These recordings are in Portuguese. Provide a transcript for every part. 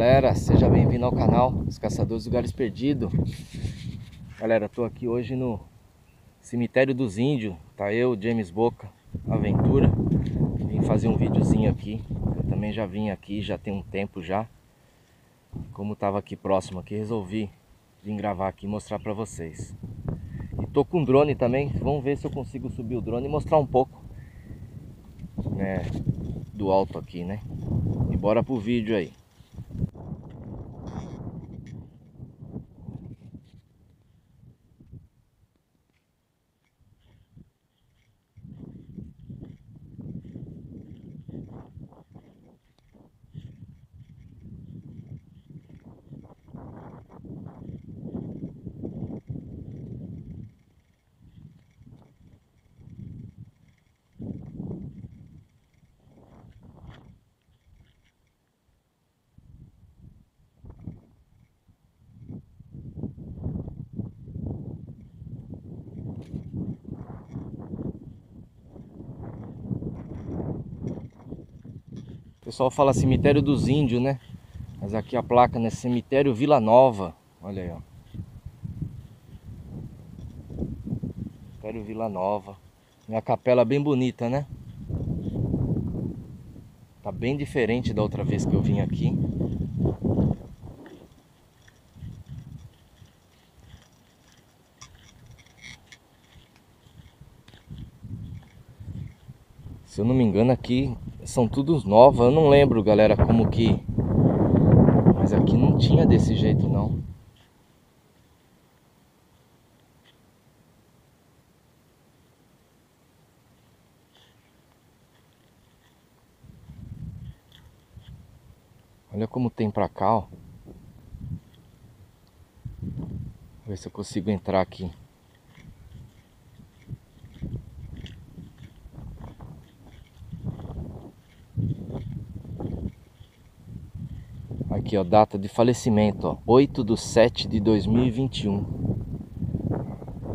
galera, seja bem-vindo ao canal Os Caçadores do Galhos Perdido Galera, tô aqui hoje no Cemitério dos Índios Tá eu, James Boca, Aventura Vim fazer um videozinho aqui Eu também já vim aqui, já tem um tempo já Como tava aqui próximo aqui, resolvi vir gravar aqui e mostrar pra vocês E tô com drone também, vamos ver se eu consigo subir o drone e mostrar um pouco né, do alto aqui, né? E bora pro vídeo aí. O pessoal fala cemitério dos índios, né? Mas aqui a placa, né? Cemitério Vila Nova. Olha aí, ó. Cemitério Vila Nova. Minha capela bem bonita, né? Tá bem diferente da outra vez que eu vim aqui. Se eu não me engano aqui são todos novos. Eu não lembro, galera, como que... Mas aqui não tinha desse jeito, não. Olha como tem pra cá, ó. Vou ver se eu consigo entrar aqui. Aqui, ó, data de falecimento, ó, 8 de 7 de 2021.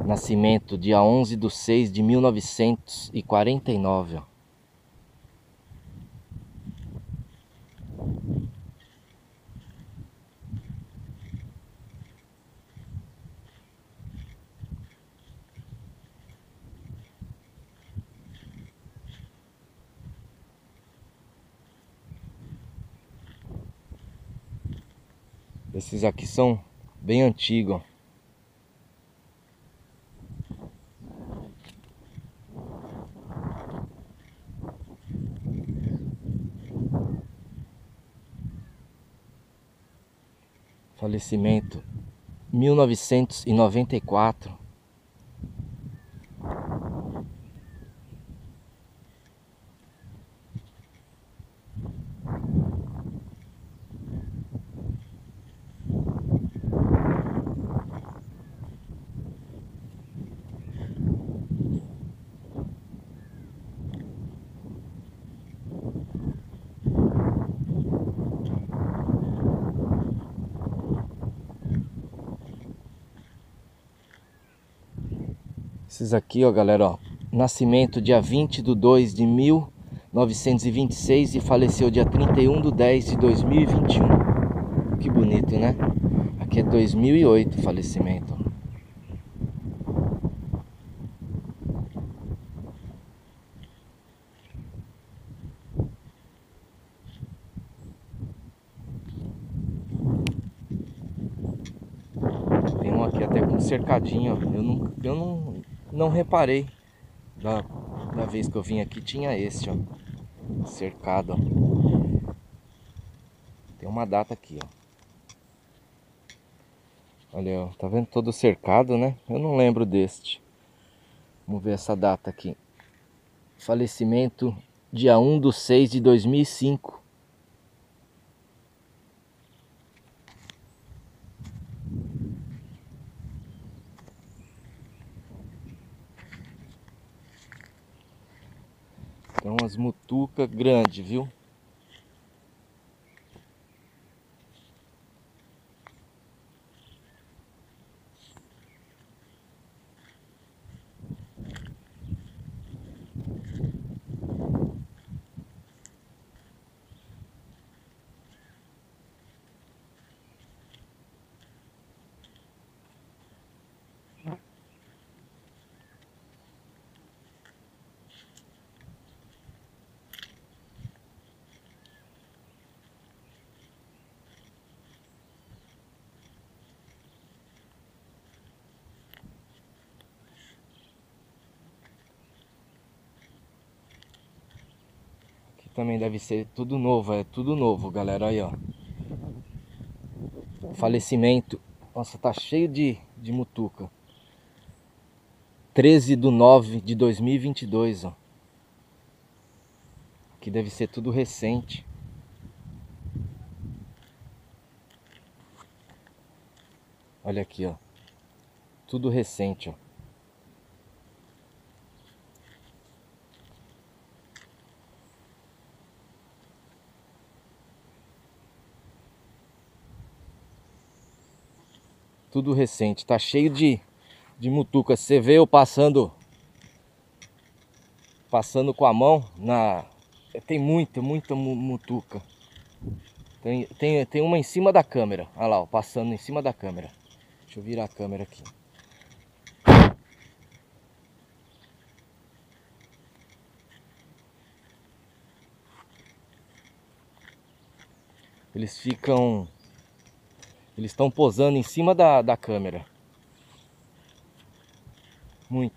Nascimento, dia 11 de 6 de 1949, ó. Esses aqui são bem antigos. Falecimento 1994 Esses aqui, ó, galera, ó. Nascimento dia 20 de 2 de 1926 e faleceu dia 31 de 10 de 2021. Que bonito, né? Aqui é 2008 falecimento. Tem um aqui até com cercadinho, ó. Eu não, eu não não reparei da, da vez que eu vim aqui tinha esse, ó, cercado, ó. Tem uma data aqui, ó. Olha, ó, tá vendo todo cercado, né? Eu não lembro deste. Vamos ver essa data aqui. Falecimento dia 1 de 6 de 2005. Tem umas mutucas grandes, viu? Também deve ser tudo novo, é tudo novo, galera. Aí, ó. Falecimento. Nossa, tá cheio de, de mutuca. 13 de 9 de 2022, ó. Aqui deve ser tudo recente. Olha aqui, ó. Tudo recente, ó. Tudo recente, tá cheio de, de mutuca. Você vê eu passando passando com a mão na tem muita, muita mutuca. Tem, tem, tem uma em cima da câmera. Olha lá, ó, passando em cima da câmera. Deixa eu virar a câmera aqui. Eles ficam eles estão posando em cima da, da câmera. Muito.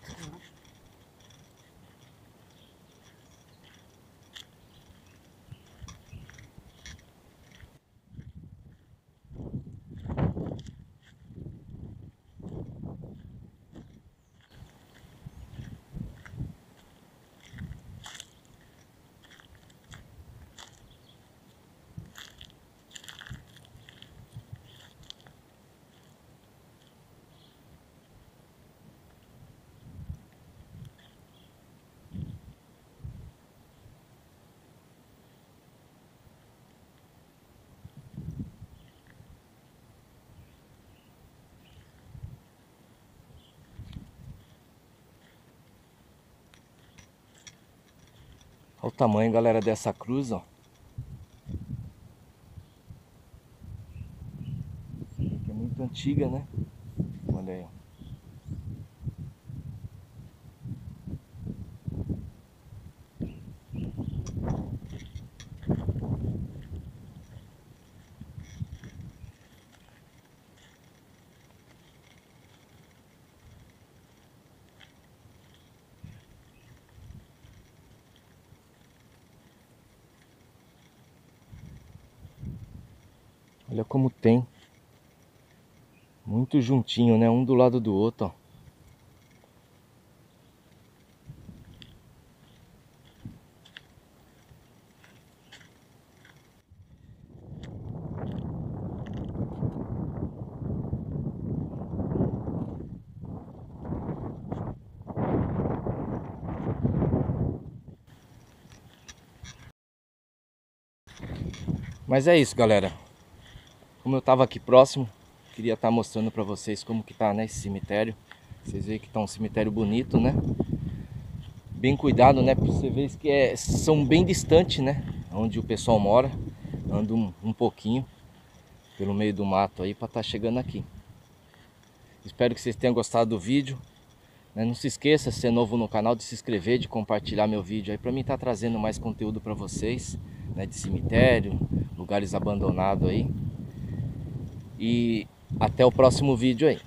Olha o tamanho, galera, dessa cruz, ó. é muito antiga, né? Olha aí, ó. Olha como tem. Muito juntinho, né? Um do lado do outro, ó. Mas é isso, galera. Como eu estava aqui próximo, queria estar tá mostrando para vocês como que tá né, esse cemitério. Vocês veem que tá um cemitério bonito, né? Bem cuidado, né? Porque você vê que é, são bem distantes, né? Onde o pessoal mora. Ando um, um pouquinho pelo meio do mato aí para estar tá chegando aqui. Espero que vocês tenham gostado do vídeo. Né? Não se esqueça, se é novo no canal, de se inscrever, de compartilhar meu vídeo aí para mim estar tá trazendo mais conteúdo para vocês, né? De cemitério, lugares abandonados aí. E até o próximo vídeo aí.